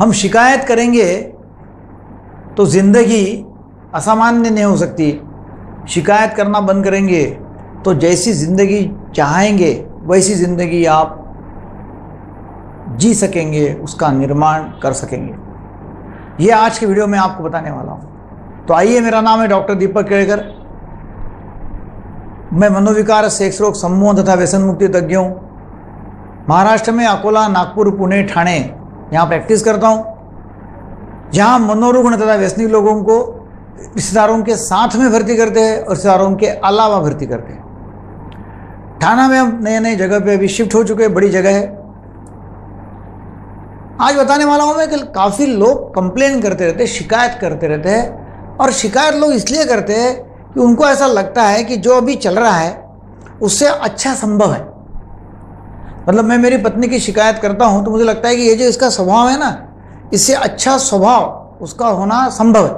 हम शिकायत करेंगे तो ज़िंदगी असामान्य नहीं हो सकती। शिकायत करना बंद करेंगे तो जैसी ज़िंदगी चाहेंगे, वैसी ज़िंदगी आप जी सकेंगे, उसका निर्माण कर सकेंगे। ये आज के वीडियो में आपको बताने वाला हूँ। तो आइए, मेरा नाम है डॉक्टर दीपक केड़कर। मैं मनोविकार, सेक्स रोग सम्मोहन तथा व्यसन मुक्ति तज्ञ हूँ। महाराष्ट्र में अकोला, नागपुर, पुणे, ठाणे यहाँ प्रैक्टिस करता हूँ। जहाँ मनोरुग्ण तथा व्यसनी लोगों को रिश्तेदारों के साथ में भर्ती करते हैं और रिश्तेदारों के अलावा भर्ती करते हैं। थाना में हम नए नए जगह पे अभी शिफ्ट हो चुके हैं, बड़ी जगह है। आज बताने वाला हूँ मैं कि काफ़ी लोग कंप्लेन करते रहते शिकायत करते रहते हैं और शिकायत लोग इसलिए करते हैं कि उनको ऐसा लगता है कि जो अभी चल रहा है, उससे अच्छा संभव है। मतलब मैं मेरी पत्नी की शिकायत करता हूँ तो मुझे लगता है कि ये जो इसका स्वभाव है ना, इससे अच्छा स्वभाव उसका होना संभव है।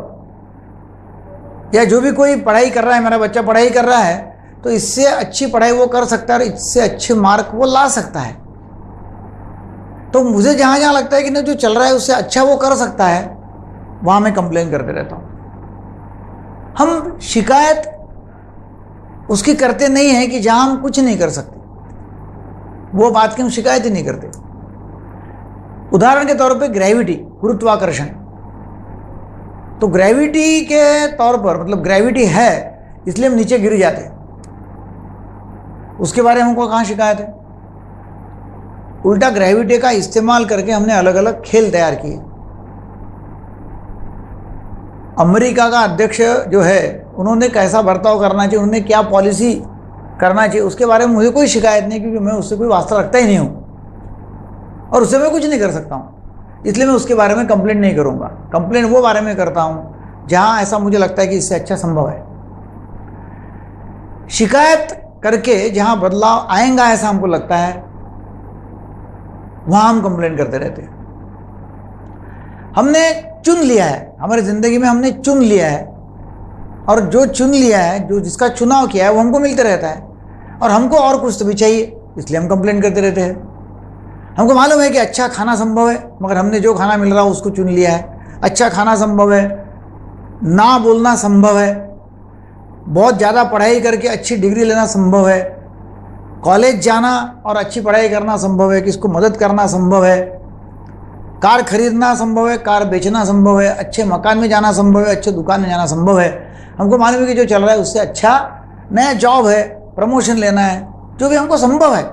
या जो भी कोई पढ़ाई कर रहा है, मेरा बच्चा पढ़ाई कर रहा है तो इससे अच्छी पढ़ाई वो कर सकता है और इससे अच्छे मार्क वो ला सकता है। तो मुझे जहाँ जहाँ लगता है कि नहीं, जो चल रहा है उससे अच्छा वो कर सकता है, वहाँ मैं कंप्लेन करते रहता हूँ। हम शिकायत उसकी करते नहीं हैं कि जहाँ हम कुछ नहीं कर सकते। वो बात की हम शिकायत ही नहीं करते। उदाहरण के तौर पे ग्रेविटी गुरुत्वाकर्षण। तो ग्रेविटी के तौर पर मतलब ग्रेविटी है, इसलिए हम नीचे गिर जाते हैं। उसके बारे में हमको कहाँ शिकायत है? उल्टा ग्रेविटी का इस्तेमाल करके हमने अलग अलग खेल तैयार किए। अमेरिका का अध्यक्ष जो है, उन्होंने कैसा बर्ताव करना चाहिए, उन्होंने क्या पॉलिसी करना चाहिए। उसके बारे में मुझे कोई शिकायत नहीं, क्योंकि मैं उससे कोई वास्ता रखता ही नहीं हूँ। और उससे मैं कुछ नहीं कर सकता हूँ। इसलिए मैं उसके बारे में कंप्लेंट नहीं करूँगा। कंप्लेंट वो बारे में करता हूँ, जहाँ ऐसा मुझे लगता है कि इससे अच्छा संभव है। शिकायत करके जहाँ बदलाव आएगा ऐसा हमको लगता है, वहाँ हम कंप्लेंट करते रहते हैं। हमने चुन लिया है। हमारी ज़िंदगी में हमने चुन लिया है। और जो चुन लिया है, जो जिसका चुनाव किया है, वो हमको मिलते रहता है। और हमको और कुछ तो भी चाहिए, इसलिए हम कंप्लेन करते रहते हैं। हमको मालूम है कि अच्छा खाना संभव है, मगर हमने जो खाना मिल रहा है, उसको चुन लिया है। अच्छा खाना संभव है, ना बोलना संभव है, बहुत ज़्यादा पढ़ाई करके अच्छी डिग्री लेना संभव है, कॉलेज जाना और अच्छी पढ़ाई करना संभव है, किसको मदद करना संभव है, कार खरीदना संभव है, कार बेचना संभव है, अच्छे मकान में जाना संभव है, अच्छे दुकान में जाना संभव है। हमको मालूम है कि जो चल रहा है उससे अच्छा नया जॉब है प्रमोशन लेना है, जो भी हमको संभव है।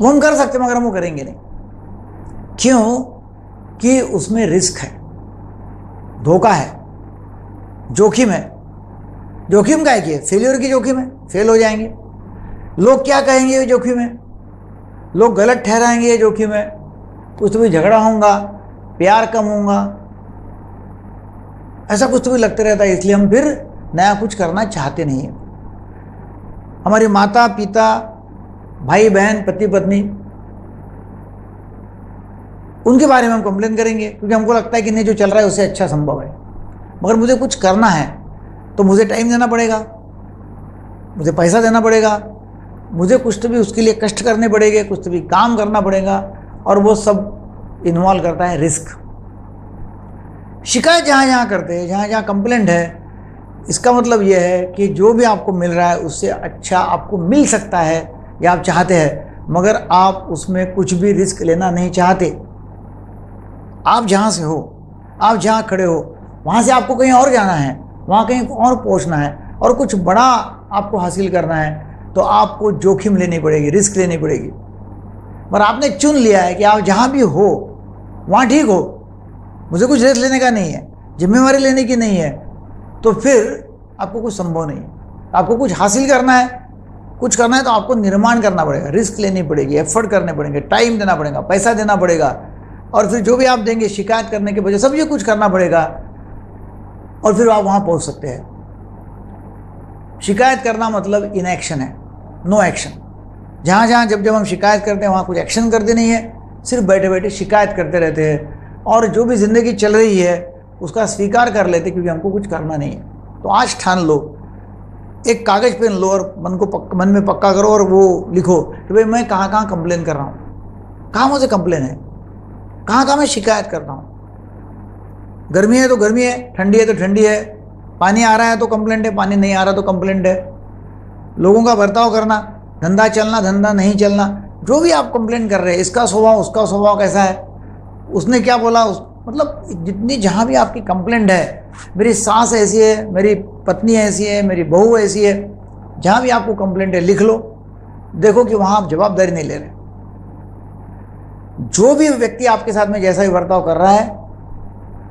वो हम कर सकते मगर हम वो करेंगे नहीं। क्यों? कि उसमें रिस्क है। धोखा है। जोखिम है। जोखिम का है कि फेलियर की जोखिम है फेल हो जाएँगे। लोग क्या कहेंगे ये जोखिम है? लोग गलत ठहराएँगे ये जोखिम है। कुछ तो भी झगड़ा होगा प्यार कम होगा ऐसा कुछ तो भी लगते रहता है, इसलिए हम फिर नया कुछ करना चाहते नहीं है। हमारी माता, पिता, भाई, बहन, पति, पत्नी, उनके बारे में हम कंप्लेन करेंगे, क्योंकि हमको लगता है कि नहीं, जो चल रहा है उससे अच्छा संभव है। मगर मुझे कुछ करना है तो मुझे टाइम देना पड़ेगा, मुझे पैसा देना पड़ेगा, मुझे कुछ तो भी उसके लिए कष्ट करने पड़ेंगे, कुछ तो भी काम करना पड़ेगा, और वो सब इन्वॉल्व करता है रिस्क शिकायत जहाँ जहाँ करते हैं, जहाँ जहाँ कंप्लेंट है, इसका मतलब यह है कि जो भी आपको मिल रहा है, उससे अच्छा आपको मिल सकता है, या आप चाहते हैं, मगर आप उसमें कुछ भी रिस्क लेना नहीं चाहते। आप जहाँ से हो, आप जहाँ खड़े हो, वहाँ से आपको कहीं और जाना है, वहाँ कहीं और पहुँचना है, और कुछ बड़ा आपको हासिल करना है तो आपको जोखिम लेनी पड़ेगी रिस्क लेनी पड़ेगी। पर आपने चुन लिया है कि आप जहाँ भी हो, वहाँ ठीक हो मुझे कुछ रेस्ट लेने का नहीं है, जिम्मेवारी लेने की नहीं है तो फिर आपको कुछ संभव नहीं है। आपको कुछ हासिल करना है, कुछ करना है तो आपको निर्माण करना पड़ेगा, रिस्क लेनी पड़ेगी, एफर्ट करने पड़ेंगे, टाइम देना पड़ेगा, पैसा देना पड़ेगा, और फिर जो भी आप देंगे शिकायत करने के बजाय सब ये कुछ करना पड़ेगा, और फिर आप वहाँ पहुँच सकते हैं। शिकायत करना मतलब इनएक्शन है नो एक्शन जहाँ जहाँ जब जब हम शिकायत करते हैं, वहाँ कुछ एक्शन करते नहीं है, सिर्फ़ बैठे बैठे शिकायत करते रहते हैं। और जो भी ज़िंदगी चल रही है उसका स्वीकार कर लेते क्योंकि हमको कुछ करना नहीं है। तो आज ठान लो एक कागज़ पेन लो और मन को पक, मन में पक्का करो और वो लिखो कि भाई मैं कहाँ कहाँ कंप्लेन कर रहा हूँ। कहाँ मुझे कंप्लेन है? कहाँ कहाँ मैं शिकायत कर रहा हूँ? गर्मी है तो गर्मी है ठंडी है तो ठंडी है पानी आ रहा है तो कंप्लेंट है पानी नहीं आ रहा तो कंप्लेंट है। लोगों का बर्ताव करना धंधा चलना धंधा नहीं चलना जो भी आप कंप्लेंट कर रहे हैं इसका स्वभाव उसका स्वभाव कैसा है? उसने क्या बोला? उस मतलब जितनी जहाँ भी आपकी कंप्लेंट है, मेरी सास ऐसी है, मेरी पत्नी ऐसी है, मेरी बहू ऐसी है, जहाँ भी आपको कंप्लेंट है, लिख लो। देखो कि वहाँ आप जवाबदारी नहीं ले रहे। जो भी व्यक्ति आपके साथ में जैसा भी बर्ताव कर रहा है,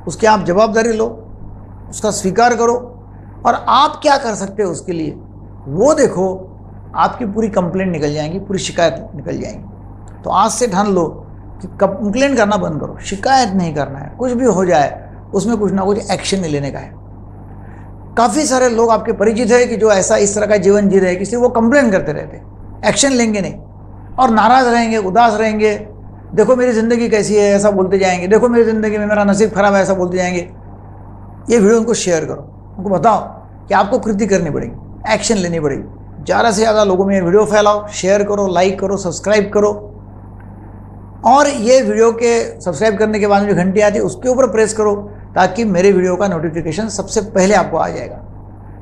उसकी आप जवाबदारी लो, उसका स्वीकार करो और आप क्या कर सकते हो उसके लिए? वो देखो, आपकी पूरी कंप्लेंट निकल जाएँगी, पूरी शिकायत निकल जाएँगी। तो आज से ठान लो कि कंप्लेंट करना बंद करो, शिकायत नहीं करना है, कुछ भी हो जाए, उसमें कुछ ना कुछ एक्शन लेने का है। काफ़ी सारे लोग आपके परिचित है कि जो ऐसा इस तरह का जीवन जी रहे किसी वो कंप्लेन करते रहते एक्शन लेंगे नहीं। और नाराज़ रहेंगे, उदास रहेंगे, देखो मेरी ज़िंदगी कैसी है, ऐसा बोलते जाएँगे। देखो मेरी ज़िंदगी में मेरा नसीब खराब है, ऐसा बोलते जाएँगे। ये वीडियो उनको शेयर करो। उनको बताओ कि आपको कृति करनी पड़ेगी एक्शन लेनी पड़ेगी। ज़्यादा से ज़्यादा लोगों में ये वीडियो फैलाओ शेयर करो लाइक करो सब्सक्राइब करो। और ये वीडियो के सब्सक्राइब करने के बाद जो घंटी आती है, उसके ऊपर प्रेस करो ताकि मेरे वीडियो का नोटिफिकेशन सबसे पहले आपको आ जाएगा।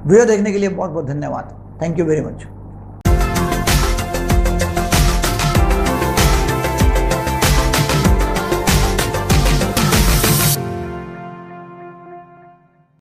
वीडियो देखने के लिए बहुत बहुत धन्यवाद। Thank you very much